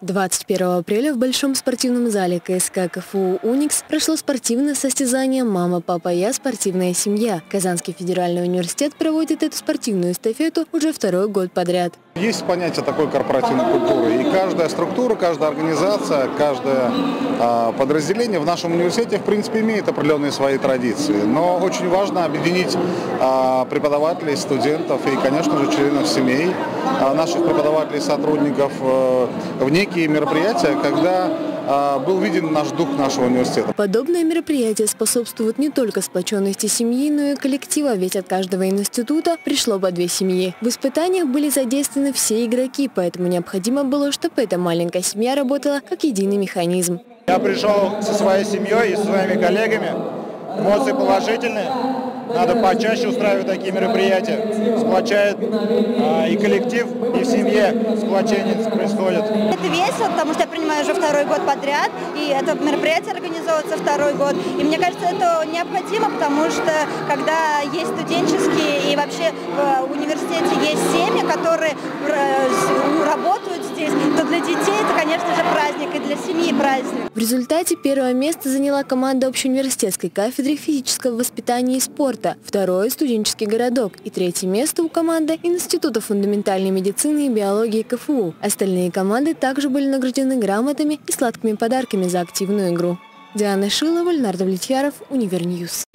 21 апреля в Большом спортивном зале КСК КФУ «Уникс» прошло спортивное состязание «Мама, папа, я. Спортивная семья». Казанский федеральный университет проводит эту спортивную эстафету уже второй год подряд. Есть понятие такой корпоративной культуры. И каждая структура, каждая организация, каждое э, подразделение в нашем университете, в принципе, имеет определенные свои традиции. Но очень важно объединить э, преподавателей, студентов и, конечно же, членов семей, э, наших преподавателей, сотрудников э, в некие мероприятия, когда был виден наш дух нашего университета. Подобные мероприятия способствуют не только сплоченности семьи, но и коллектива, ведь от каждого института пришло по две семьи. В испытаниях были задействованы все игроки, поэтому необходимо было, чтобы эта маленькая семья работала как единый механизм. Я пришел со своей семьей и своими коллегами. Эмоции положительные. Надо почаще устраивать такие мероприятия. Сплочает а, и коллектив, и в семье сплочение происходит. Это весело, потому что я принимаю уже второй год подряд, и это мероприятие организовывается второй год. И мне кажется, это необходимо, потому что когда есть студенческие и вообще в университете есть семьи, которые э, работают семьи праздник. В результате первое место заняла команда общеуниверситетской кафедры физического воспитания и спорта, второе – студенческий городок и третье место у команды Института фундаментальной медицины и биологии КФУ. Остальные команды также были награждены грамотами и сладкими подарками за активную игру. Диана Шилова, Леонард Влетьяров, Univer News.